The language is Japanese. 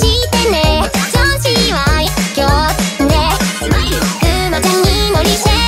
してね調子？は今日でくまちゃんに乗りせ